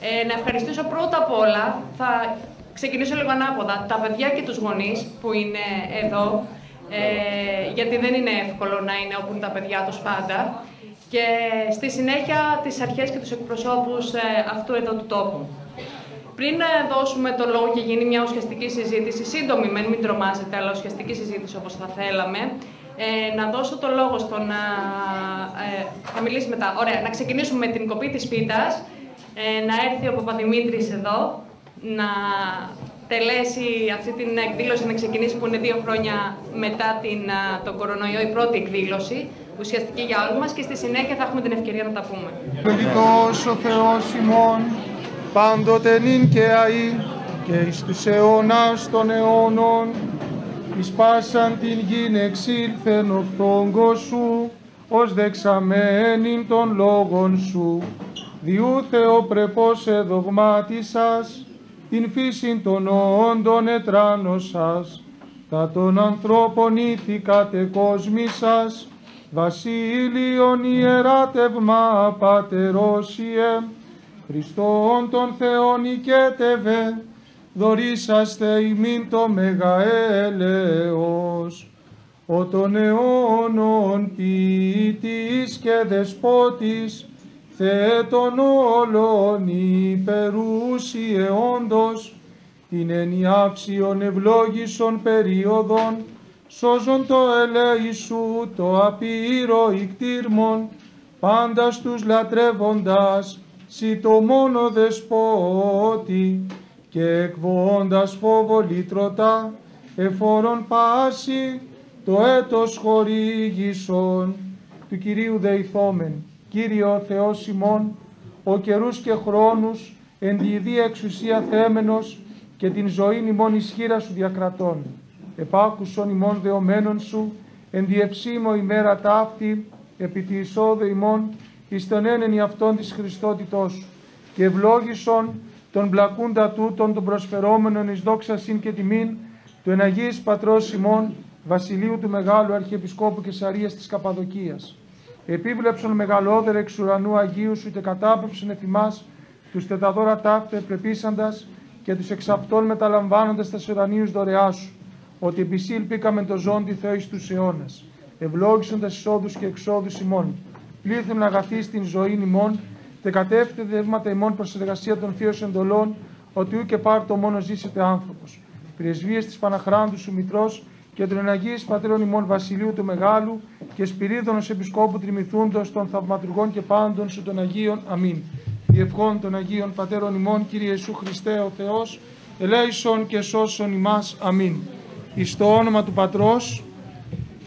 Ε, να ευχαριστήσω πρώτα απ' όλα, θα ξεκινήσω λίγο ανάποδα, τα παιδιά και τους γονείς που είναι εδώ, ε, γιατί δεν είναι εύκολο να είναι όπου είναι τα παιδιά τους πάντα. Και στη συνέχεια τις αρχές και τους εκπροσώπους ε, αυτού εδώ του τόπου. Πριν ε, δώσουμε το λόγο και γίνει μια ουσιαστική συζήτηση, σύντομη, μην, μην τρομάζετε, αλλά ουσιαστική συζήτηση όπως θα θέλαμε, ε, να δώσω το λόγο στον... Ε, θα μιλήσει μετά. Ωραία, να ξεκινήσουμε με την κοπή της πίτας, ε, να έρθει ο Παπαδημήτρης εδώ, να τελέσει αυτή την εκδήλωση, να ξεκινήσει που είναι δύο χρόνια μετά την, τον κορονοϊό, η πρώτη εκδήλωση, ουσιαστική για όλους μας και στη συνέχεια θα έχουμε την ευκαιρία να τα πούμε. Ευλογητός ο Θεός ημών, πάντοτε νυν και αΐ και εις τους αιώνας των αιώνων, εις πάσαν την γην εξήλθεν ο φθόγκος σου, ως δεξαμένην των λόγων σου, διού Θεοπρεπώς εδογμάτισας, την φύση των όντων ετράνωσας, τα των ανθρώπων ήθηκατε κόσμη σας, βασίλειον ιεράτευμα πατερόσιε, Χριστόν τον Θεόν οικέτευε, δωρήσαστε ημίν το μεγαέλεος, ο των αιώνων ποιητής και δεσπότης, θέτων όλων υπερούσιε όντως, την ενιάψιον ευλόγησον περίοδον, σώζον το ελέη σου το απείρο ικτήρμον, πάντα στους λατρεύοντας, σι το μόνο δεσπότη, και εκβόντας φόβο λύτρωτα, εφόρον πάση, το έτος χορήγησον, του Κυρίου δεηθόμεν. Κύριο Θεός ημών, ο καιρούς και χρόνους, εν τη ιδία εξουσία θέμενος και την ζωή ημών ισχύρα σου διακρατών. Επάκουσον ημών δεωμένων σου, εν διευσίμω ημέρα ταύτη, επί τη εισόδου ημών, εις τον ένενη αυτών της Χριστότητός σου. Και ευλόγησον τον μπλακούντα τούτων των προσφερόμενων εις δόξα συν και τιμήν, του εναγής πατρός ημών, βασιλείου του Μεγάλου Αρχιεπισκόπου και Σαρίας της Καπαδοκίας επίβλεψον μεγαλόδερε εξ ουρανού Αγίου σου και κατάπαυσον εφημάς τους τεταδόρα ταύτε πρεπίσαντας και τους εξαπτών μεταλαμβάνοντας τας ουρανίους δωρεάς σου, ότι επισήλπηκαμε το ζώντι Θεό εις τους αιώνας, ευλόγησον τας εισόδους και εξόδους ημών, πλήθουν αγαθή στην ζωή ημών, τε κατεύθυνε δείγματα ημών προς εργασία των θείων εντολών, ότι ού και πάρτο μόνος ζήσετε άνθρωπος. Πρεσβείες της Παναχράντου σου Μητρός, και των εναγείς πατέρων ημών Βασιλείου του Μεγάλου και Σπυρίδωνος Επισκόπου Τριμηθούντος των θαυματουργών και πάντων σου των Αγίων. Αμήν. Διευχών των Αγίων Πατέρων ημών, Κύριε Ιησού Χριστέ ο Θεός, ελέησον και σώσον ημάς. Αμήν. Εις το όνομα του Πατρός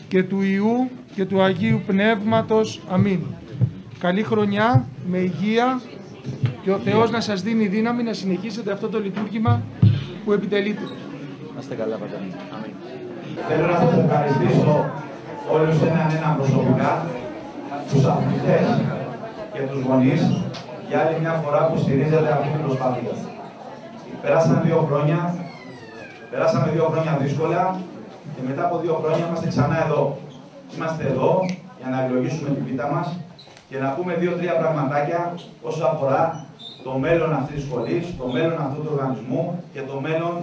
και του Ιού και του Αγίου Πνεύματος. Αμήν. Καλή χρονιά, με υγεία και ο Θεός να σας δίνει δύναμη να συνεχίσετε αυτό το λειτουργήμα που επιτελείτε. Να είστε καλά, Πατέρα. Αμήν. Θέλω να σας ευχαριστήσω όλους έναν ένα προσωπικά, τους αθλητές και τους γονείς για άλλη μια φορά που στηρίζετε αυτή την προσπάθεια. Περάσαμε δύο χρόνια, περάσαμε δύο χρόνια δύσκολα και μετά από δύο χρόνια είμαστε ξανά εδώ. Είμαστε εδώ για να ευλογήσουμε την πίτα μας και να πούμε δύο-τρία πραγματάκια όσο αφορά το μέλλον αυτής της σχολής, το μέλλον αυτού του οργανισμού και το μέλλον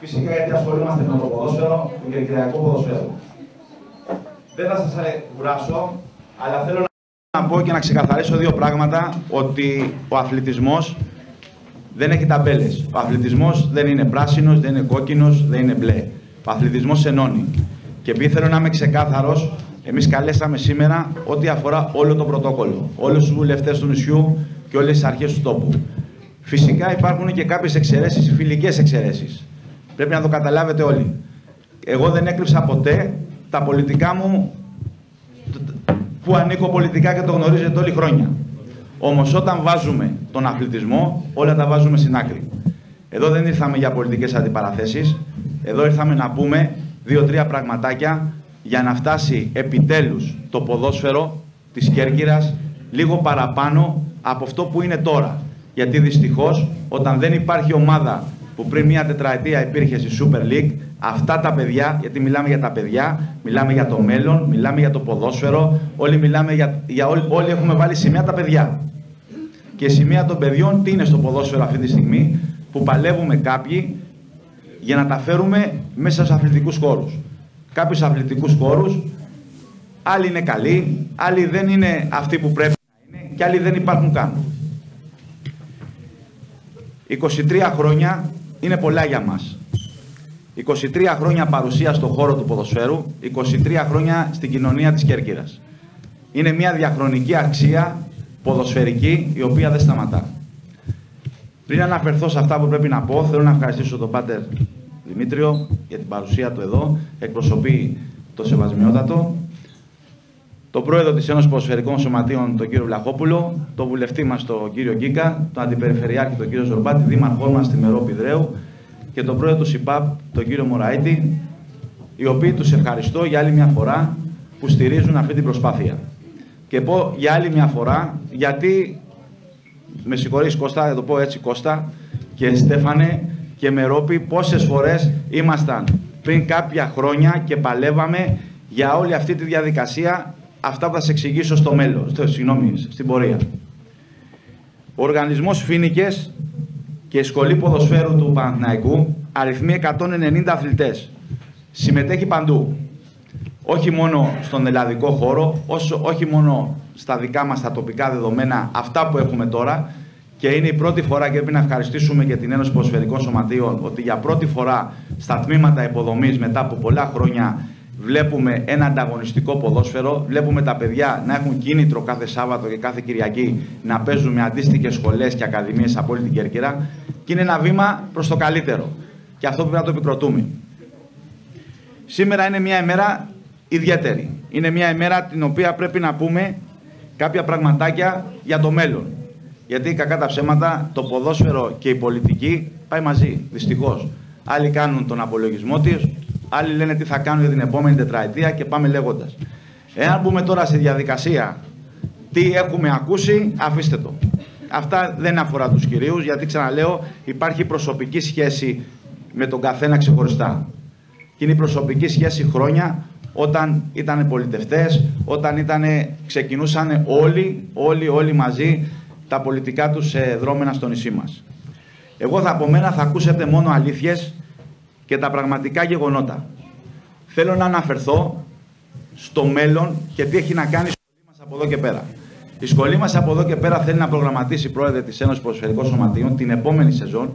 Φυσικά γιατί ασχολούμαστε με το ποδόσφαιρο, το κερκυριακό ποδόσφαιρο. Δεν θα σας κουράσω, αλλά θέλω να πω και να ξεκαθαρίσω δύο πράγματα, ότι ο αθλητισμός δεν έχει ταμπέλες. Ο αθλητισμός δεν είναι πράσινος, δεν είναι κόκκινος, δεν είναι μπλε. Ο αθλητισμός ενώνει. Και επειδή θέλω να είμαι ξεκάθαρος, εμείς καλέσαμε σήμερα ό,τι αφορά όλο το πρωτόκολλο. Όλους τους βουλευτές του νησιού και όλες τις αρχές του τόπου. Φυσικά υπάρχουν και κάποιες εξαιρέσεις, φιλικές εξαιρέσεις. Πρέπει να το καταλάβετε όλοι. Εγώ δεν έκλειψα ποτέ τα πολιτικά μου που ανήκω πολιτικά και το γνωρίζετε όλοι χρόνια. Όμως όταν βάζουμε τον αθλητισμό, όλα τα βάζουμε στην άκρη. Εδώ δεν ήρθαμε για πολιτικές αντιπαραθέσεις. Εδώ ήρθαμε να πούμε δύο-τρία πραγματάκια για να φτάσει επιτέλους το ποδόσφαιρο της Κέρκυρας λίγο παραπάνω από αυτό που είναι τώρα. Γιατί δυστυχώς όταν δεν υπάρχει ομάδα που πριν μια τετραετία υπήρχε στη Super League, αυτά τα παιδιά, γιατί μιλάμε για τα παιδιά, μιλάμε για το μέλλον, μιλάμε για το ποδόσφαιρο, όλοι μιλάμε για, για όλοι, όλοι έχουμε βάλει σημαία τα παιδιά. Και η σημεία των παιδιών τι είναι στο ποδόσφαιρο αυτή τη στιγμή που παλεύουμε κάποιοι για να τα φέρουμε μέσα στους αθλητικούς χώρους. Κάποιους αθλητικούς χώρους, άλλοι είναι καλοί, άλλοι δεν είναι αυτοί που πρέπει να είναι και άλλοι δεν υπάρχουν καν. 23 χρόνια είναι πολλά για μας. 23 χρόνια παρουσία στον χώρο του ποδοσφαίρου, 23 χρόνια στην κοινωνία της Κέρκυρας. Είναι μια διαχρονική αξία ποδοσφαιρική η οποία δεν σταματά. Πριν αναφερθώ σε αυτά που πρέπει να πω, θέλω να ευχαριστήσω τον Πάτερ Δημήτριο για την παρουσία του εδώ. Εκπροσωπεί το Σεβασμιότατο, τον πρόεδρο της Ένωσης Ποδοσφαιρικών Σωματείων, τον κύριο Βλαχόπουλο, τον βουλευτή μας, τον κύριο Γκίκα, τον αντιπεριφερειάρχη, τον κύριο Ζορμπάτη, δήμαρχό μας στη Μερό Πιδρέου και τον πρόεδρο του ΣΥΠΑΠ, τον κύριο Μωραήτη, οι οποίοι τους ευχαριστώ για άλλη μια φορά που στηρίζουν αυτή την προσπάθεια. Και πω για άλλη μια φορά, γιατί, με συγχωρείς Κώστα, θα το πω έτσι Κώστα και Στέφανε και Μερόπη, πόσες φορές ήμασταν πριν κάποια χρόνια και παλεύαμε για όλη αυτή τη διαδικασία, αυτά που θα σε εξηγήσω στο μέλλον, στο, συγγνώμη, στην πορεία. Ο οργανισμός Φίνικες και η Σχολή Ποδοσφαίρου του Παναθηναϊκού αριθμεί 190 αθλητές. Συμμετέχει παντού όχι μόνο στον ελλαδικό χώρο, όσο, όχι μόνο στα δικά μας τα τοπικά δεδομένα, αυτά που έχουμε τώρα, και είναι η πρώτη φορά και πρέπει να ευχαριστήσουμε και την Ένωση Ποσφαιρικών Σωματείων ότι για πρώτη φορά στα τμήματα υποδομής μετά από πολλά χρόνια βλέπουμε ένα ανταγωνιστικό ποδόσφαιρο. Βλέπουμε τα παιδιά να έχουν κίνητρο κάθε Σάββατο και κάθε Κυριακή να παίζουν με αντίστοιχες σχολές και ακαδημίες από όλη την Κέρκυρα. Και είναι ένα βήμα προς το καλύτερο. Και αυτό πρέπει να το επικροτούμε. Σήμερα είναι μια ημέρα ιδιαίτερη. Είναι μια ημέρα την οποία πρέπει να πούμε κάποια πραγματάκια για το μέλλον. Γιατί κακά τα ψέματα, το ποδόσφαιρο και η πολιτική πάει μαζί, δυστυχώς. Άλλοι κάνουν τον απολογισμό της, άλλοι λένε τι θα κάνουν για την επόμενη τετραετία και πάμε λέγοντας. Εάν μπούμε τώρα σε διαδικασία τι έχουμε ακούσει, αφήστε το. Αυτά δεν αφορά τους κυρίους, γιατί ξαναλέω υπάρχει προσωπική σχέση με τον καθένα ξεχωριστά. Και είναι η προσωπική σχέση χρόνια όταν ήταν πολιτευτές, όταν ήτανε, ξεκινούσαν όλοι, όλοι, όλοι μαζί τα πολιτικά τους δρόμενα στο νησί μας. Εγώ θα από μένα θα ακούσετε μόνο αλήθειες και τα πραγματικά γεγονότα. Θέλω να αναφερθώ στο μέλλον και τι έχει να κάνει η σχολή μας από εδώ και πέρα. Η σχολή μας από εδώ και πέρα θέλει να προγραμματίσει πρόεδρε της Ένωσης Ποδοσφαιρικών Σωματείων την επόμενη σεζόν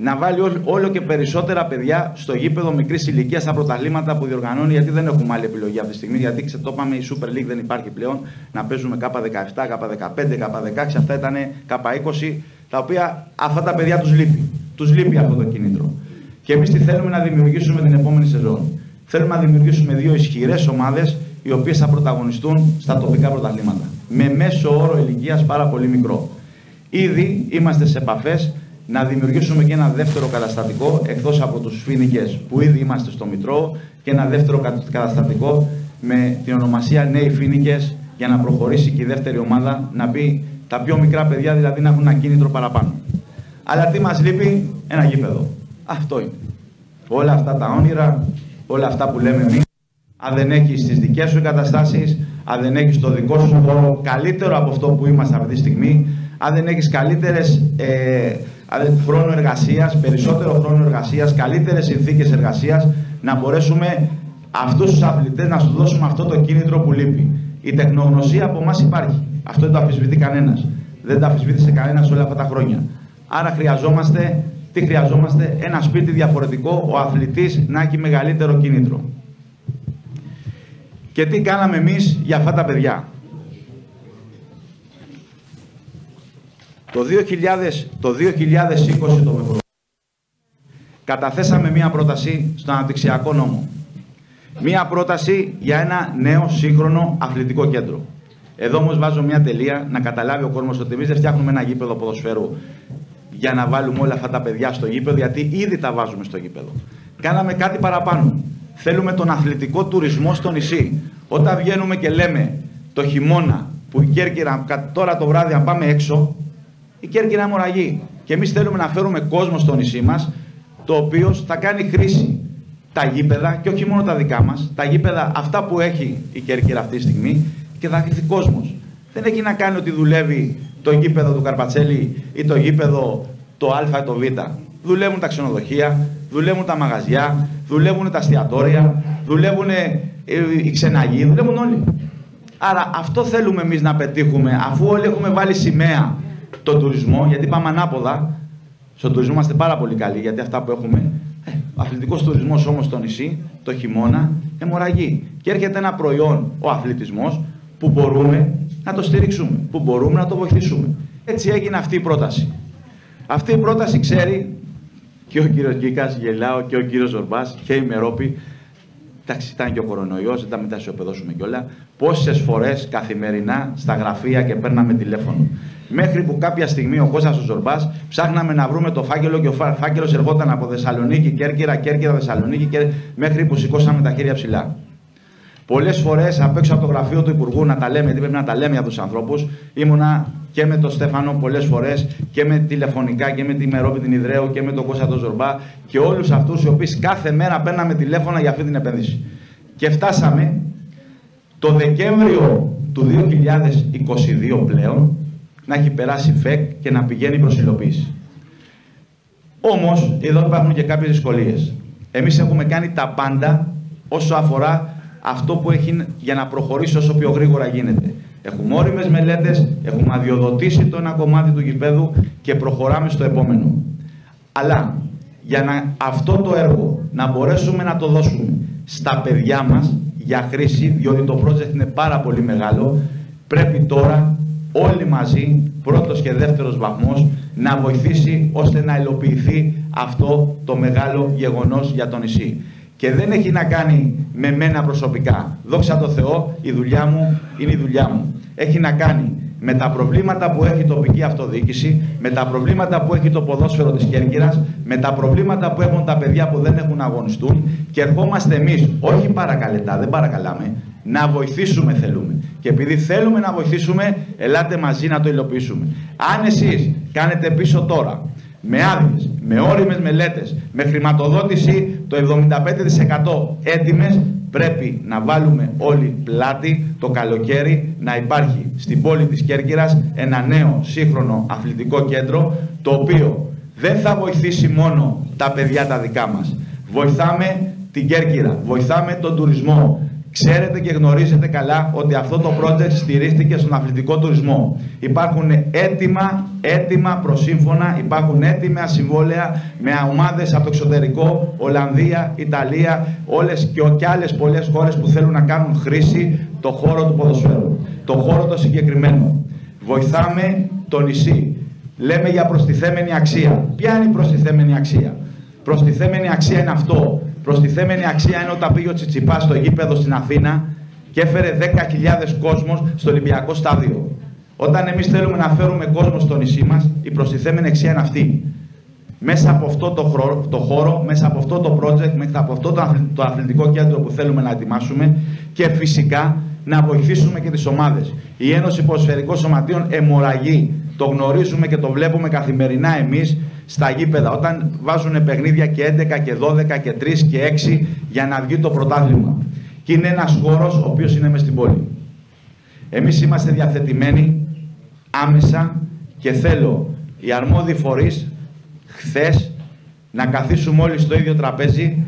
να βάλει όλο και περισσότερα παιδιά στο γήπεδο μικρής ηλικίας στα πρωταθλήματα που διοργανώνει, γιατί δεν έχουμε άλλη επιλογή αυτή τη στιγμή. Γιατί το είπαμε, η Super League δεν υπάρχει πλέον. Να παίζουμε K17, K15, K16, αυτά ήταν K20, τα οποία αυτά τα παιδιά τους λείπει. Τους λείπει αυτό το κίνητρο. Και εμείς τι θέλουμε να δημιουργήσουμε την επόμενη σεζόν. Θέλουμε να δημιουργήσουμε δύο ισχυρές ομάδες οι οποίες θα πρωταγωνιστούν στα τοπικά πρωταθλήματα. Με μέσο όρο ηλικίας πάρα πολύ μικρό. Ήδη είμαστε σε επαφές να δημιουργήσουμε και ένα δεύτερο καταστατικό εκτός από τους φίνικες που ήδη είμαστε στο Μητρό και ένα δεύτερο καταστατικό με την ονομασία Νέοι Φίνικες για να προχωρήσει και η δεύτερη ομάδα να μπει τα πιο μικρά παιδιά δηλαδή να έχουν ένα κίνητρο παραπάνω. Αλλά τι μας λείπει, ένα γήπεδο. Αυτό είναι. Όλα αυτά τα όνειρα, όλα αυτά που λέμε εμείς, αν δεν έχεις τις δικές σου εγκαταστάσεις, αν δεν έχεις το δικό σου χώρο καλύτερο από αυτό που είμαστε αυτή τη στιγμή, αν δεν έχεις καλύτερες ε, χρόνο εργασίας, περισσότερο χρόνο εργασίας, καλύτερες συνθήκες εργασίας, να μπορέσουμε αυτούς τους αθλητές να σου δώσουμε αυτό το κίνητρο που λείπει. Η τεχνογνωσία από εμάς υπάρχει. Αυτό δεν το αμφισβητεί κανένας. Δεν το αμφισβήτησε κανένας όλα αυτά τα χρόνια. Άρα χρειαζόμαστε, τι χρειαζόμαστε, ένα σπίτι διαφορετικό, ο αθλητής να έχει μεγαλύτερο κίνητρο. Και τι κάναμε εμείς για αυτά τα παιδιά. Το 2000, το 2020 το καταθέσαμε μία πρόταση στον αναπτυξιακό νόμο. Μία πρόταση για ένα νέο σύγχρονο αθλητικό κέντρο. Εδώ όμως βάζω μια τελεία να καταλάβει ο κόσμος ότι εμείς δεν φτιάχνουμε ένα γήπεδο ποδοσφαίρου για να βάλουμε όλα αυτά τα παιδιά στο γήπεδο, γιατί ήδη τα βάζουμε στο γήπεδο. Κάναμε κάτι παραπάνω. Θέλουμε τον αθλητικό τουρισμό στο νησί. Όταν βγαίνουμε και λέμε το χειμώνα που η Κέρκυρα τώρα το βράδυ αν πάμε έξω, η Κέρκυρα είναι μοραγή. Και εμείς θέλουμε να φέρουμε κόσμο στο νησί μας, το οποίο θα κάνει χρήση τα γήπεδα και όχι μόνο τα δικά μας, τα γήπεδα αυτά που έχει η Κέρκυρα αυτή τη στιγμή και θα έρθει κόσμος. Δεν έχει να κάνει ότι δουλεύει το γήπεδο του Καρπατσέλη ή το γήπεδο το Α ή το Β. Δουλεύουν τα ξενοδοχεία, δουλεύουν τα μαγαζιά, δουλεύουν τα εστιατόρια, δουλεύουν ε, οι ξεναγοί, δουλεύουν όλοι. Άρα αυτό θέλουμε εμείς να πετύχουμε, αφού όλοι έχουμε βάλει σημαία τον τουρισμό, γιατί πάμε ανάποδα, στον τουρισμό είμαστε πάρα πολύ καλοί, γιατί αυτά που έχουμε, ε, αθλητικός τουρισμός όμως στο νησί, το χειμώνα, αιμορραγεί. Και έρχεται ένα προϊόν, ο αθλητισμός, που μπορούμε να το στηρίξουμε, που μπορούμε να το βοηθήσουμε. Έτσι έγινε αυτή η πρόταση. Αυτή η πρόταση ξέρει και ο κύριος Γκίκας, γελάω, και ο κύριος Ζορμπά και η Μερόπη. Εντάξει, ήταν και ο κορονοϊός, δεν τα μην τα κιόλα. Πόσες φορές καθημερινά στα γραφεία και παίρναμε τηλέφωνο. Μέχρι που κάποια στιγμή ο Κώστας ο Ζορμπάς ψάχναμε να βρούμε το φάκελο και ο φάκελος ερχόταν από Θεσσαλονίκη, Κέρκυρα, Κέρκυρα, Θεσσαλονίκη και μέχρι που σηκώσαμε τα χέρια ψηλά. Πολλές φορές απ' έξω από το γραφείο του Υπουργού να τα λέμε, γιατί πρέπει να τα λέμε για τους ανθρώπους, ήμουνα και με τον Στέφανο πολλές φορές και με τηλεφωνικά και με τη Μερόπη την Ιδρέου και με τον Κώστα τον Ζορμπά και όλους αυτούς οι οποίοι κάθε μέρα παίρναμε τηλέφωνα για αυτή την επένδυση. Και φτάσαμε το Δεκέμβριο του 2022 πλέον να έχει περάσει ΦΕΚ και να πηγαίνει προς υλοποίηση. Όμως, εδώ υπάρχουν και κάποιες δυσκολίες. Εμείς έχουμε κάνει τα πάντα όσο αφορά αυτό που έχει για να προχωρήσει όσο πιο γρήγορα γίνεται. Έχουμε όριμες μελέτες, έχουμε αδειοδοτήσει το ένα κομμάτι του γηπέδου και προχωράμε στο επόμενο. Αλλά για να αυτό το έργο να μπορέσουμε να το δώσουμε στα παιδιά μας για χρήση, διότι το project είναι πάρα πολύ μεγάλο, πρέπει τώρα όλοι μαζί, πρώτος και δεύτερος βαθμός, να βοηθήσει ώστε να υλοποιηθεί αυτό το μεγάλο γεγονός για το νησί. Και δεν έχει να κάνει με μένα προσωπικά. Δόξα τω Θεώ, η δουλειά μου είναι η δουλειά μου. Έχει να κάνει με τα προβλήματα που έχει η τοπική αυτοδιοίκηση, με τα προβλήματα που έχει το ποδόσφαιρο της Κέρκυρας, με τα προβλήματα που έχουν τα παιδιά που δεν έχουν αγωνιστούν και ερχόμαστε εμείς, όχι παρακαλετά, δεν παρακαλάμε, να βοηθήσουμε θέλουμε. Και επειδή θέλουμε να βοηθήσουμε, ελάτε μαζί να το υλοποιήσουμε. Αν εσείς κάνετε πίσω τώρα, με άδειες, με όριμες μελέτες, με χρηματοδότηση το 75% έτοιμες, πρέπει να βάλουμε όλοι πλάτη το καλοκαίρι να υπάρχει στην πόλη της Κέρκυρας ένα νέο σύγχρονο αθλητικό κέντρο το οποίο δεν θα βοηθήσει μόνο τα παιδιά τα δικά μας. Βοηθάμε την Κέρκυρα, βοηθάμε τον τουρισμό, Ξέρετε και γνωρίζετε καλά ότι αυτό το project στηρίστηκε στον αθλητικό τουρισμό. Υπάρχουν έτοιμα, έτοιμα προσύμφωνα, υπάρχουν έτοιμα συμβόλαια με ομάδες από το εξωτερικό, Ολλανδία, Ιταλία, όλες και άλλες πολλές χώρες που θέλουν να κάνουν χρήση το χώρο του ποδοσφαίρου. Το χώρο το συγκεκριμένο. Βοηθάμε το νησί. Λέμε για προστιθέμενη αξία. Ποια είναι η προστιθέμενη αξία; Προστιθέμενη αξία είναι αυτό Προστιθέμενη αξία είναι όταν πήγε ο Τσιτσιπάς στο γήπεδο στην Αθήνα και έφερε 10.000 κόσμος στο Ολυμπιακό στάδιο. Όταν εμείς θέλουμε να φέρουμε κόσμο στο νησί μας, η προστιθέμενη αξία είναι αυτή. Μέσα από αυτό το, χώρο, το χώρο, μέσα από αυτό το project, μέσα από αυτό το αθλητικό κέντρο που θέλουμε να ετοιμάσουμε και φυσικά να βοηθήσουμε και τις ομάδες. Η Ένωση Ποδοσφαιρικών Σωματείων αιμορραγεί. Το γνωρίζουμε και το βλέπουμε καθημερινά εμείς στα γήπεδα. Όταν βάζουν παιχνίδια και 11 και 12 και 3 και 6 για να βγει το πρωτάθλημα. Και είναι ένας χώρος ο οποίος είναι μες στην πόλη. Εμείς είμαστε διαθετημένοι άμεσα και θέλω οι αρμόδιοι φορείς χθες να καθίσουμε όλοι στο ίδιο τραπέζι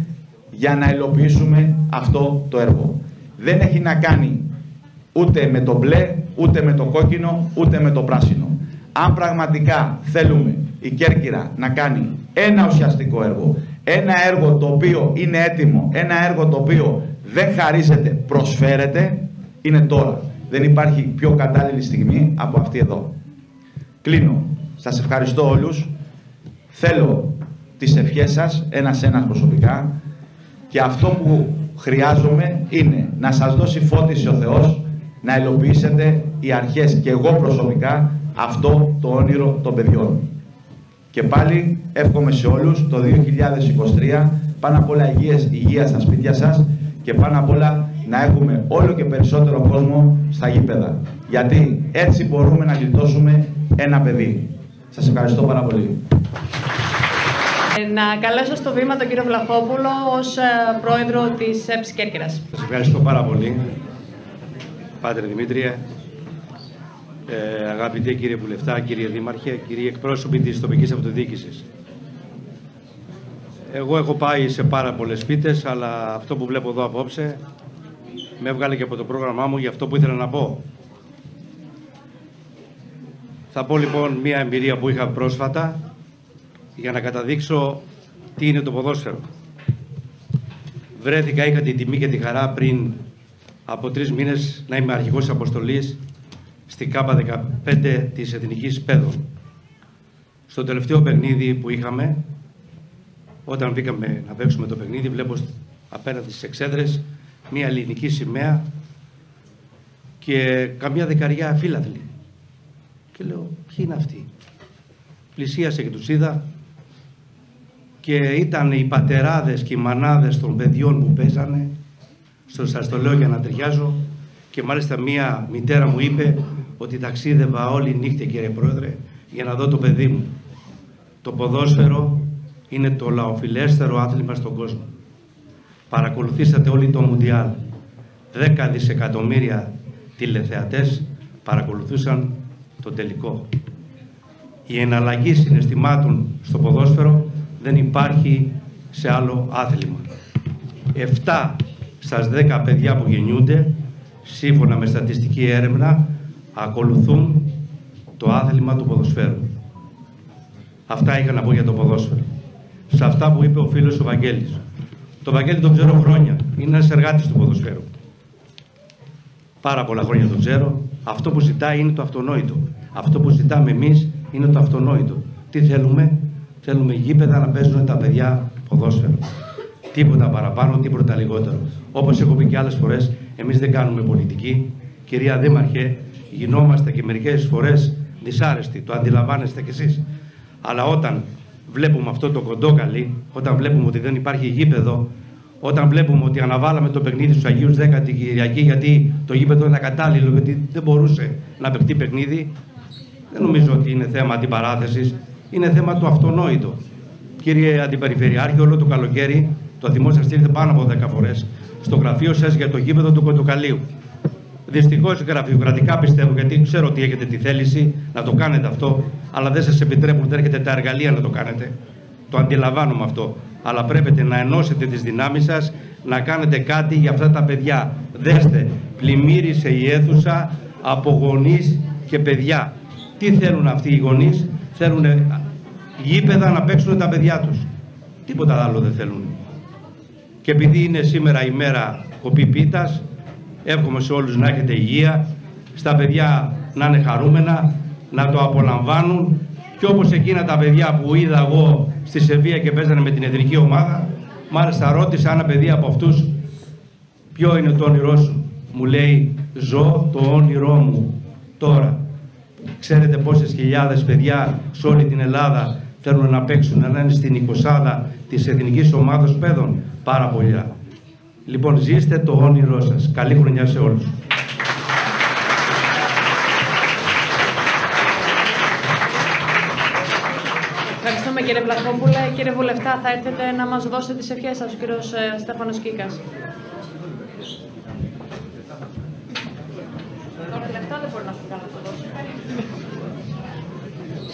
για να υλοποιήσουμε αυτό το έργο. Δεν έχει να κάνει ούτε με το μπλε, ούτε με το κόκκινο, ούτε με το πράσινο. Αν πραγματικά θέλουμε η Κέρκυρα να κάνει ένα ουσιαστικό έργο, ένα έργο το οποίο είναι έτοιμο, ένα έργο το οποίο δεν χαρίζεται, προσφέρεται, είναι τώρα. Δεν υπάρχει πιο κατάλληλη στιγμή από αυτή εδώ. Κλείνω. Σας ευχαριστώ όλους. Θέλω τις ευχές σας, ένας-ένας προσωπικά, και αυτό που χρειάζομαι είναι να σας δώσει φώτιση ο Θεός, να υλοποιήσετε οι αρχές και εγώ προσωπικά αυτό το όνειρο των παιδιών. Και πάλι εύχομαι σε όλους το 2023 πάνω απ' όλα υγείας, υγεία στα σπίτια σας και πάνω απ' όλα να έχουμε όλο και περισσότερο κόσμο στα γήπεδα. Γιατί έτσι μπορούμε να γλιτώσουμε ένα παιδί. Σας ευχαριστώ πάρα πολύ. Ε, να καλέσω στο βήμα τον κύριο Βλαχόπουλο ως ε, πρόεδρο της ΕΠΣ Κέρκυρας. Σας ευχαριστώ πάρα πολύ, Πάτερ Δημήτριε. Ε, αγαπητέ κύριε Βουλευτά, κύριε Δήμαρχε, κύριοι εκπρόσωποι της τοπικής αυτοδιοίκησης. Εγώ έχω πάει σε πάρα πολλές σπίτες, αλλά αυτό που βλέπω εδώ απόψε με έβγαλε και από το πρόγραμμά μου για αυτό που ήθελα να πω. Θα πω λοιπόν μία εμπειρία που είχα πρόσφατα για να καταδείξω τι είναι το ποδόσφαιρο. Βρέθηκα, είχα την τιμή και τη χαρά πριν από τρεις μήνες να είμαι αρχηγός αποστολής στην ΚΑΠΑ 15 της Εθνικής Πέδων. Στο τελευταίο παιχνίδι που είχαμε, όταν βγήκαμε να παίξουμε το παιχνίδι, βλέπω απέναντι στις εξέδρες μια ελληνική σημαία και καμιά δεκαριά φύλαθλοι. Και λέω, ποιοι είναι αυτοί; Πλησίασε και τους είδα και ήταν οι πατεράδες και οι μανάδες των παιδιών που παίζανε. Στο, σας το λέω για να ταιριάζω. Και μάλιστα μία μητέρα μου είπε ότι ταξίδευα όλη νύχτα κύριε Πρόεδρε για να δω το παιδί μου. Το ποδόσφαιρο είναι το λαοφιλέστερο άθλημα στον κόσμο. Παρακολουθήσατε όλοι το Μουντιάλ. Δέκα δισεκατομμύρια τηλεθεατές παρακολουθούσαν το τελικό. Η εναλλαγή συναισθημάτων στο ποδόσφαιρο δεν υπάρχει σε άλλο άθλημα. Εφτά στα 10 παιδιά που γεννιούνται, σύμφωνα με στατιστική έρευνα, ακολουθούν το άθλημα του ποδοσφαίρου. Αυτά είχα να πω για το ποδόσφαιρο. Σε αυτά που είπε ο φίλος ο Βαγγέλης. Το Βαγγέλη τον ξέρω χρόνια. Είναι ένας εργάτης του ποδοσφαίρου. Πάρα πολλά χρόνια τον ξέρω. Αυτό που ζητάει είναι το αυτονόητο. Αυτό που ζητάμε εμείς είναι το αυτονόητο. Τι θέλουμε, θέλουμε γήπεδα να παίζουν τα παιδιά ποδόσφαιρο. Τίποτα παραπάνω, τίποτα λιγότερο. Όπως έχω πει και άλλες φορές, εμείς δεν κάνουμε πολιτική. Κυρία Δήμαρχε, γινόμαστε και μερικές φορές δυσάρεστοι. Το αντιλαμβάνεστε κι εσείς. Αλλά όταν βλέπουμε αυτό το κοντόκαλι, όταν βλέπουμε ότι δεν υπάρχει γήπεδο, όταν βλέπουμε ότι αναβάλαμε το παιχνίδι στους Αγίους 10 την Κυριακή γιατί το γήπεδο είναι ακατάλληλο, γιατί δεν μπορούσε να παιχτεί παιχνίδι, δεν νομίζω ότι είναι θέμα αντιπαράθεσης, είναι θέμα του αυτονόητο. Κύριε Αντιπεριφερειάρχη, όλο το καλοκαίρι το δημόσιο σα ήρθε πάνω από 10 φορές στο γραφείο σας για το γήπεδο του Κοντοκαλίου. Δυστυχώς γραφειοκρατικά πιστεύω, γιατί ξέρω ότι έχετε τη θέληση να το κάνετε αυτό, αλλά δεν σας επιτρέπουν, δεν έχετε τα εργαλεία να το κάνετε. Το αντιλαμβάνομαι αυτό. Αλλά πρέπει να ενώσετε τις δυνάμεις σας, να κάνετε κάτι για αυτά τα παιδιά. Δέστε, πλημμύρισε η αίθουσα από γονείς και παιδιά. Τι θέλουν αυτοί οι γονείς, θέλουν γήπεδα να παίξουν τα παιδιά τους. Τίποτα άλλο δεν θέλουν. Και επειδή είναι σήμερα η μέρα κοπή πίτας, Εύχομαι σε όλους να έχετε υγεία, στα παιδιά να είναι χαρούμενα, να το απολαμβάνουν και όπως εκείνα τα παιδιά που είδα εγώ στη Σεβία και παίζανε με την εθνική ομάδα, μάλιστα ρώτησα ένα παιδί από αυτούς ποιο είναι το όνειρό σου; Μου λέει ζω το όνειρό μου τώρα. Ξέρετε πόσες χιλιάδες παιδιά σε όλη την Ελλάδα θέλουν να παίξουν, να είναι στην εικοσάδα της εθνικής ομάδας παιδών. Πάρα πολλά. Λοιπόν, ζήστε το όνειρό σας. Καλή χρονιά σε όλους. Ευχαριστούμε κύριε Πλακόπουλε. Κύριε Βουλευτά, θα έρθετε να μας δώσετε τις ευχές σας, ο κύριος ε, Στέφανος Κίκας. Τώρα λεφτά δεν μπορεί να σου κάνω να δώσει.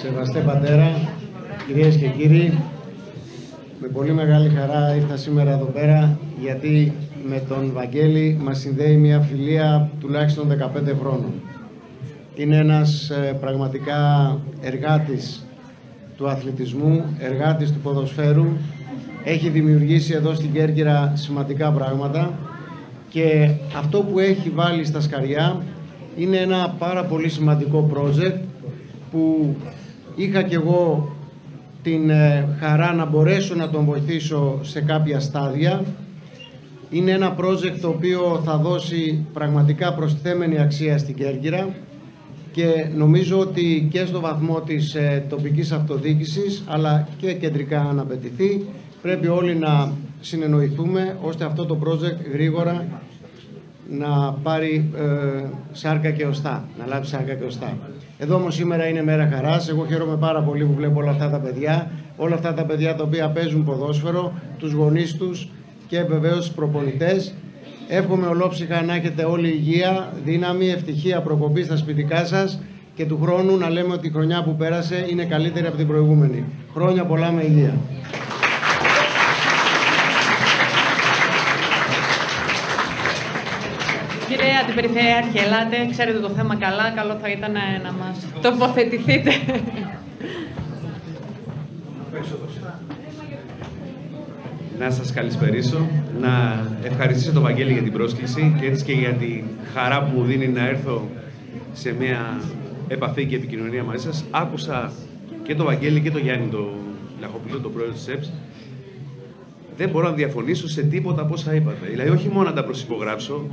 Σεβαστέ Πατέρα, κυρίες και κύριοι, με πολύ μεγάλη χαρά ήρθα σήμερα εδώ πέρα γιατί με τον Βαγγέλη μας συνδέει μια φιλία τουλάχιστον 15 χρόνων. Είναι ένας ε, πραγματικά εργάτης του αθλητισμού, εργάτης του ποδοσφαίρου. Έχει δημιουργήσει εδώ στην Κέρκυρα σημαντικά πράγματα και αυτό που έχει βάλει στα σκαριά είναι ένα πάρα πολύ σημαντικό project που είχα και εγώ την ε, χαρά να μπορέσω να τον βοηθήσω σε κάποια στάδια. Είναι ένα project το οποίο θα δώσει πραγματικά προσθέμενη αξία στην Κέρκυρα και νομίζω ότι και στο βαθμό της ε, τοπικής αυτοδιοίκησης αλλά και κεντρικά αν απαιτηθεί πρέπει όλοι να συνεννοηθούμε ώστε αυτό το project γρήγορα να πάρει ε, σάρκα και οστά, να λάβει σάρκα και οστά. Εδώ όμως σήμερα είναι μέρα χαράς. Εγώ χαίρομαι πάρα πολύ που βλέπω όλα αυτά τα παιδιά. Όλα αυτά τα παιδιά τα οποία παίζουν ποδόσφαιρο, τους γονείς τους και βεβαίως του προπονητές. Εύχομαι ολόψυχα να έχετε όλη υγεία, δύναμη, ευτυχία, προκοπή στα σπιτικά σας και του χρόνου να λέμε ότι η χρονιά που πέρασε είναι καλύτερη από την προηγούμενη. Χρόνια πολλά με υγεία. Κύριε Αντιπεριφερειάρχη, ελάτε. Ξέρετε το θέμα καλά. Καλό θα ήταν να μας τοποθετηθείτε. Να σας καλησπερίσω, να ευχαριστήσω τον Βαγγέλη για την πρόσκληση και έτσι και για τη χαρά που μου δίνει να έρθω σε μια επαφή και επικοινωνία μαζί σας. Άκουσα και τον Βαγγέλη και τον Γιάννη, τον Λαχοπηλό, τον πρόεδρο της ΕΠΣ. Δεν μπορώ να διαφωνήσω σε τίποτα από όσα είπατε. Δηλαδή, όχι μόνο να τα προσυπογράψω.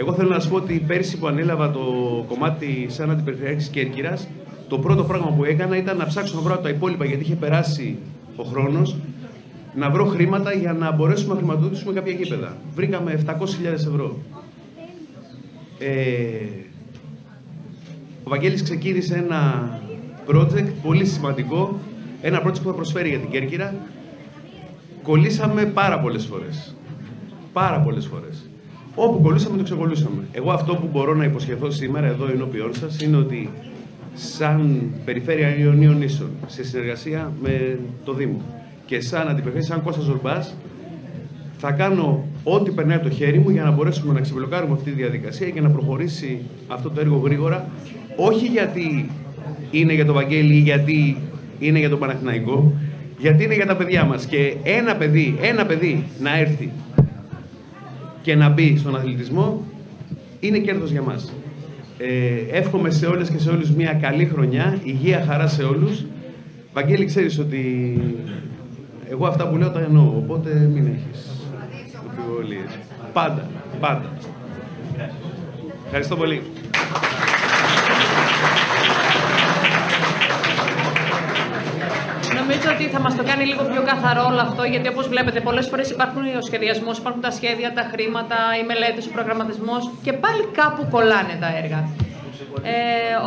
Εγώ θέλω να σα πω ότι πέρσι που ανέλαβα το κομμάτι σαν αντιπεριφερειάρχη Κέρκυρας, το πρώτο πράγμα που έκανα ήταν να ψάξω να βρω τα υπόλοιπα γιατί είχε περάσει ο χρόνος να βρω χρήματα για να μπορέσουμε να χρηματοδοτήσουμε κάποια γήπεδα. Βρήκαμε 700.000 ευρώ. Ε, ο Βαγγέλης ξεκίνησε ένα project πολύ σημαντικό, ένα project που θα προσφέρει για την Κέρκυρα. Κολλήσαμε πάρα πολλές φορές. Πάρα πολλές φορές. Όπου κολλήσαμε, το ξεκολλούσαμε. Εγώ αυτό που μπορώ να υποσχεθώ σήμερα εδώ ενώπιόν σας είναι ότι σαν Περιφέρεια Ιωνίων Ίσων, σε συνεργασία με το Δήμο και σαν αντιπεριφέρεια, σαν Κώστας Ζορμπάς, θα κάνω ό,τι περνάει από το χέρι μου για να μπορέσουμε να ξεμπλοκάρουμε αυτή τη διαδικασία και να προχωρήσει αυτό το έργο γρήγορα. Όχι γιατί είναι για το Βαγγέλη ή γιατί είναι για το Παναθηναϊκό, γιατί είναι για τα παιδιά μας. Και ένα παιδί, ένα παιδί να έρθει και να μπει στον αθλητισμό είναι κέρδος για μας. Ε, εύχομαι σε όλες και σε όλους μια καλή χρονιά, υγεία, χαρά σε όλους. Βαγγέλη, ξέρεις ότι εγώ αυτά που λέω τα εννοώ, οπότε μην έχεις αμφιβολίες. Πάντα, πάντα. Ευχαριστώ πολύ. Ότι θα μας το κάνει λίγο πιο καθαρό όλο αυτό, γιατί όπως βλέπετε, πολλές φορές υπάρχουν ο σχεδιασμός, υπάρχουν τα σχέδια, τα χρήματα, οι μελέτες, ο προγραμματισμός και πάλι κάπου κολλάνε τα έργα. Ε,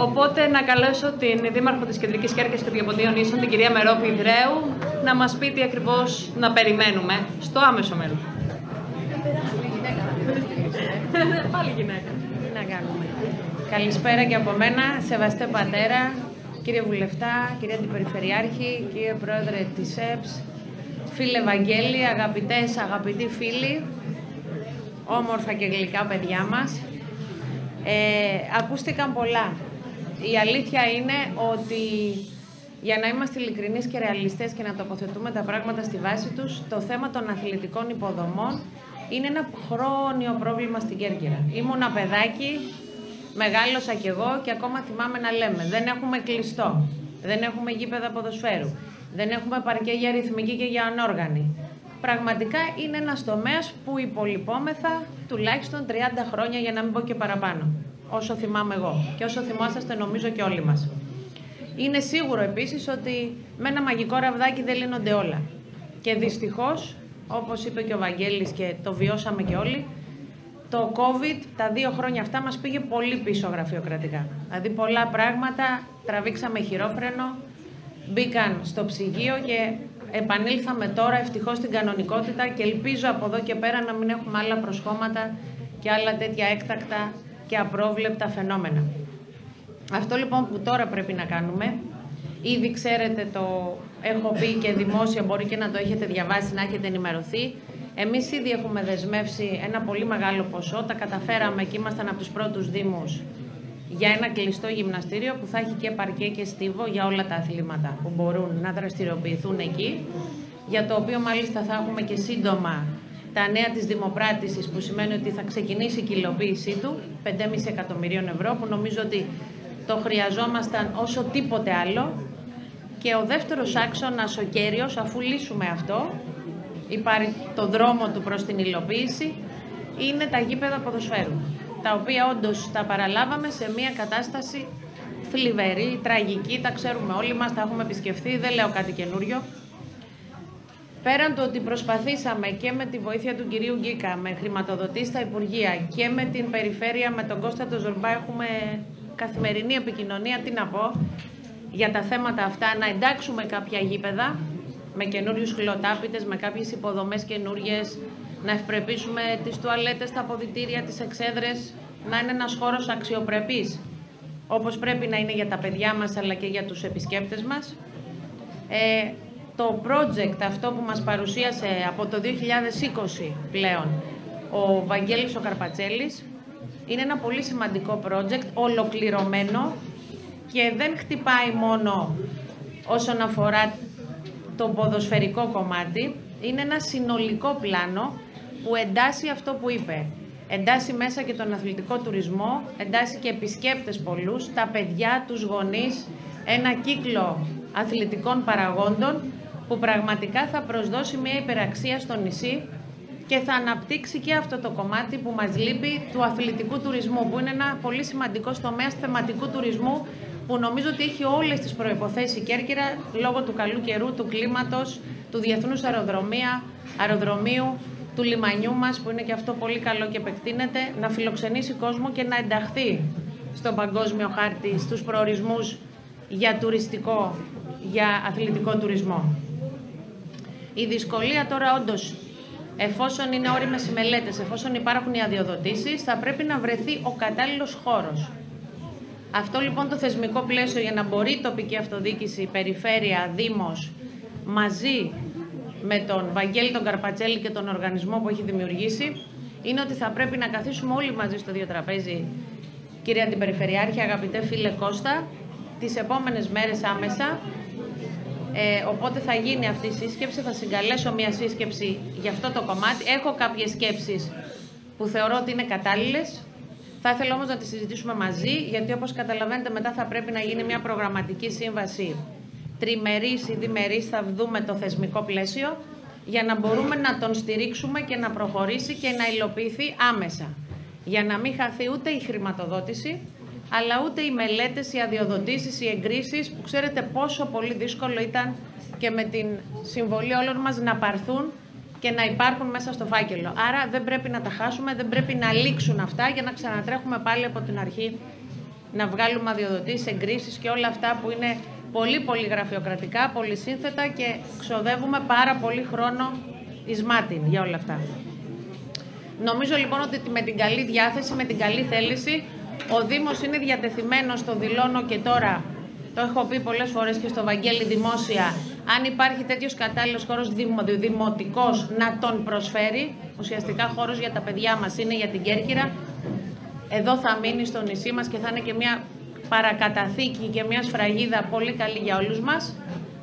οπότε να καλέσω την Δήμαρχο της Κεντρικής Κέρκης και Διαποντίων Ίσων, την κυρία Μερόπη Ιδρέου, να μας πει τι ακριβώς να περιμένουμε στο άμεσο μέλλον. Πάλι γυναίκα. Τι να κάνουμε. Καλησπέρα και από μένα, Σεβαστέ Πατέρα, κύριε Βουλευτά, κύριε Αντιπεριφερειάρχη, κύριε Πρόεδρε της ΕΠΣ, φίλε Ευαγγέλη, αγαπητές, αγαπητοί φίλοι, όμορφα και γλυκά παιδιά μας. Ε, ακούστηκαν πολλά. Η αλήθεια είναι ότι για να είμαστε ειλικρινείς και ρεαλιστές και να τοποθετούμε τα πράγματα στη βάση τους, το θέμα των αθλητικών υποδομών είναι ένα χρόνιο πρόβλημα στην Κέρκυρα. Ήμουνα παιδάκι, μεγάλωσα κι εγώ και ακόμα θυμάμαι να λέμε δεν έχουμε κλειστό, δεν έχουμε γήπεδα ποδοσφαίρου, δεν έχουμε παρκέ για αριθμική και για ανόργανη. Πραγματικά είναι ένας τομέας που υπολοιπόμεθα τουλάχιστον 30 χρόνια για να μην πω και παραπάνω. Όσο θυμάμαι εγώ και όσο θυμόσαστε νομίζω και όλοι μας. Είναι σίγουρο επίσης ότι με ένα μαγικό ραβδάκι δεν λύνονται όλα. Και δυστυχώς, όπως είπε και ο Βαγγέλης και το βιώσαμε και όλοι, το COVID τα δύο χρόνια αυτά μας πήγε πολύ πίσω γραφειοκρατικά. Δηλαδή πολλά πράγματα τραβήξαμε χειρόφρενο, μπήκαν στο ψυγείο και επανήλθαμε τώρα ευτυχώς στην κανονικότητα και ελπίζω από εδώ και πέρα να μην έχουμε άλλα προσχώματα και άλλα τέτοια έκτακτα και απρόβλεπτα φαινόμενα. Αυτό λοιπόν που τώρα πρέπει να κάνουμε, ήδη ξέρετε το έχω πει και δημόσια, μπορεί και να το έχετε διαβάσει, να έχετε ενημερωθεί. Εμείς ήδη έχουμε δεσμεύσει ένα πολύ μεγάλο ποσό, τα καταφέραμε και ήμασταν από τους πρώτους δήμους για ένα κλειστό γυμναστήριο που θα έχει και παρκέ και στίβο για όλα τα αθλήματα που μπορούν να δραστηριοποιηθούν εκεί, για το οποίο μάλιστα θα έχουμε και σύντομα τα νέα της δημοπράτησης που σημαίνει ότι θα ξεκινήσει η κυλοποίησή του, 5,5 εκατομμυρίων ευρώ που νομίζω ότι το χρειαζόμασταν όσο τίποτε άλλο. Και ο δεύτερος άξονας, ο κέριος, αφού λύσουμε αυτό, υπάρχει το δρόμο του προς την υλοποίηση, είναι τα γήπεδα ποδοσφαίρου, τα οποία όντως τα παραλάβαμε σε μια κατάσταση θλιβερή, τραγική, τα ξέρουμε όλοι μας, τα έχουμε επισκεφθεί, δεν λέω κάτι καινούριο. Πέραν του ότι προσπαθήσαμε και με τη βοήθεια του κυρίου Γκίκα, με χρηματοδοτή στα Υπουργεία και με την Περιφέρεια, με τον Κώστα το Ζορμπά, έχουμε καθημερινή επικοινωνία, τι να πω, για τα θέματα αυτά, να εντάξουμε κάποια γήπεδα με καινούριους χλωτάπητες, με κάποιες υποδομές καινούριε, να ευπρεπίσουμε τις τουαλέτες, τα αποδητήρια, τις εξέδρες, να είναι ένας χώρος αξιοπρεπής, όπως πρέπει να είναι για τα παιδιά μας αλλά και για τους επισκέπτες μας. Ε, το project αυτό που μας παρουσίασε από το 2020 πλέον ο Βαγγέλης ο Καρπατσέλης είναι ένα πολύ σημαντικό project, ολοκληρωμένο και δεν χτυπάει μόνο όσον αφορά το ποδοσφαιρικό κομμάτι, είναι ένα συνολικό πλάνο που εντάσσει αυτό που είπε. Εντάσσει μέσα και τον αθλητικό τουρισμό, εντάσσει και επισκέπτες πολλούς, τα παιδιά, τους γονείς, ένα κύκλο αθλητικών παραγόντων που πραγματικά θα προσδώσει μια υπεραξία στο νησί και θα αναπτύξει και αυτό το κομμάτι που μας λείπει του αθλητικού τουρισμού, που είναι ένα πολύ σημαντικό τομέα θεματικού τουρισμού που νομίζω ότι έχει όλες τις προϋποθέσεις η Κέρκυρα λόγω του καλού καιρού, του κλίματος, του διεθνούς αεροδρομία, αεροδρομίου, του λιμανιού μας που είναι και αυτό πολύ καλό και επεκτείνεται, να φιλοξενήσει κόσμο και να ενταχθεί στον παγκόσμιο χάρτη, στους προορισμούς για τουριστικό, για αθλητικό τουρισμό. Η δυσκολία τώρα όντως, εφόσον είναι όριμες οι μελέτες, εφόσον υπάρχουν οι αδειοδοτήσεις, θα πρέπει να βρεθεί ο κατάλληλος χώρος. Αυτό λοιπόν το θεσμικό πλαίσιο για να μπορεί η τοπική αυτοδιοίκηση, η περιφέρεια, δήμος, μαζί με τον Βαγγέλη τον Καρπατσέλη και τον οργανισμό που έχει δημιουργήσει, είναι ότι θα πρέπει να καθίσουμε όλοι μαζί στο δύο τραπέζι, κυρία Αντιπεριφερειάρχη, αγαπητέ φίλε Κώστα, τις επόμενες μέρες άμεσα ε, οπότε θα γίνει αυτή η σύσκεψη, θα συγκαλέσω μια σύσκεψη για αυτό το κομμάτι. Έχω κάποιες σκέψεις που θεωρώ ότι είναι κατάλληλες. Θα ήθελα όμως να τις συζητήσουμε μαζί, γιατί όπως καταλαβαίνετε μετά θα πρέπει να γίνει μια προγραμματική σύμβαση τριμερής ή διμερής, θα δούμε το θεσμικό πλαίσιο, για να μπορούμε να τον στηρίξουμε και να προχωρήσει και να υλοποιηθεί άμεσα. Για να μην χαθεί ούτε η χρηματοδότηση, αλλά ούτε οι μελέτες, οι αδειοδοτήσεις, οι εγκρίσεις, που ξέρετε πόσο πολύ δύσκολο ήταν και με την συμβολή όλων μας να πάρθουν και να υπάρχουν μέσα στο φάκελο. Άρα δεν πρέπει να τα χάσουμε, δεν πρέπει να λήξουν αυτά για να ξανατρέχουμε πάλι από την αρχή να βγάλουμε αδειοδοτήσεις, εγκρίσεις και όλα αυτά που είναι πολύ πολύ γραφειοκρατικά, πολύ σύνθετα και ξοδεύουμε πάρα πολύ χρόνο εις για όλα αυτά. Νομίζω λοιπόν ότι με την καλή διάθεση, με την καλή θέληση ο Δήμος είναι διατεθειμένος, το δηλώνω και τώρα, το έχω πει πολλές φορές και στο Βαγγέλη δημόσια, αν υπάρχει τέτοιος κατάλληλος χώρος δημο, δημοτικός να τον προσφέρει, ουσιαστικά χώρος για τα παιδιά μας είναι για την Κέρκυρα, εδώ θα μείνει στο νησί μας και θα είναι και μια παρακαταθήκη και μια σφραγίδα πολύ καλή για όλους μας.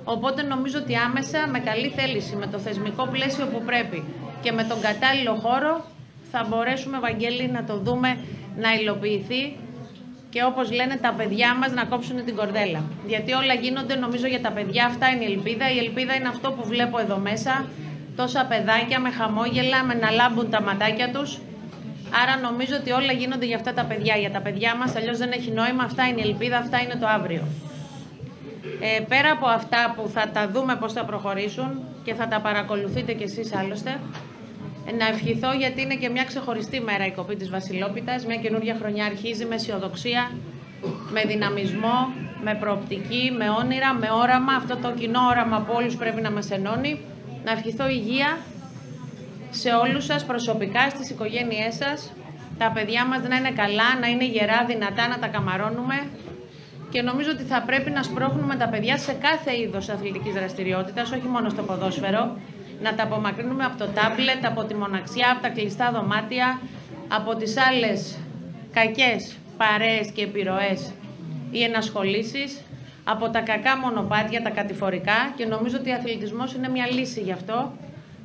Οπότε νομίζω ότι άμεσα με καλή θέληση, με το θεσμικό πλαίσιο που πρέπει και με τον κατάλληλο χώρο θα μπορέσουμε, Βαγγέλη, να το δούμε να υλοποιηθεί και όπως λένε τα παιδιά μας να κόψουν την κορδέλα. Γιατί όλα γίνονται νομίζω για τα παιδιά, αυτά είναι η ελπίδα. Η ελπίδα είναι αυτό που βλέπω εδώ μέσα, τόσα παιδάκια με χαμόγελα, με να λάμπουν τα ματάκια τους. Άρα νομίζω ότι όλα γίνονται για αυτά τα παιδιά, για τα παιδιά μας, αλλιώς δεν έχει νόημα, αυτά είναι η ελπίδα, αυτά είναι το αύριο. Ε, πέρα από αυτά που θα τα δούμε πώς θα προχωρήσουν και θα τα παρακολουθείτε κι εσείς άλλωστε, να ευχηθώ γιατί είναι και μια ξεχωριστή μέρα η κοπή της Βασιλόπιτας. Μια καινούργια χρονιά αρχίζει με αισιοδοξία, με δυναμισμό, με προοπτική, με όνειρα, με όραμα. Αυτό το κοινό όραμα που όλους πρέπει να μας ενώνει. Να ευχηθώ υγεία σε όλους σας προσωπικά, στις οικογένειές σας. Τα παιδιά μας να είναι καλά, να είναι γερά, δυνατά, να τα καμαρώνουμε. Και νομίζω ότι θα πρέπει να σπρώχνουμε τα παιδιά σε κάθε είδος αθλητικής δραστηριότητας, όχι μόνο στο ποδόσφαιρο να τα απομακρύνουμε από το τάμπλετ, από τη μοναξιά, από τα κλειστά δωμάτια, από τις άλλες κακές παρέες και επιρροές ή ενασχολήσεις, από τα κακά μονοπάτια, τα κατηφορικά και νομίζω ότι ο αθλητισμός είναι μια λύση γι' αυτό.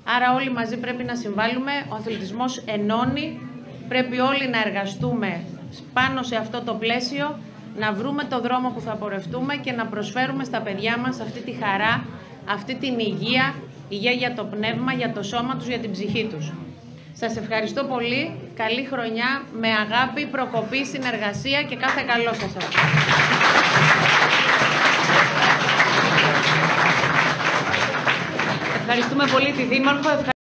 Άρα όλοι μαζί πρέπει να συμβάλλουμε, ο αθλητισμός ενώνει, πρέπει όλοι να εργαστούμε πάνω σε αυτό το πλαίσιο, να βρούμε το δρόμο που θα πορευτούμε και να προσφέρουμε στα παιδιά μας αυτή τη χαρά, αυτή την υγεία υγεία για το πνεύμα, για το σώμα τους, για την ψυχή τους. Σας ευχαριστώ πολύ. Καλή χρονιά με αγάπη, προκοπή, συνεργασία και κάθε καλό σας. Ευχαριστούμε πολύ τη Δήμαρχο.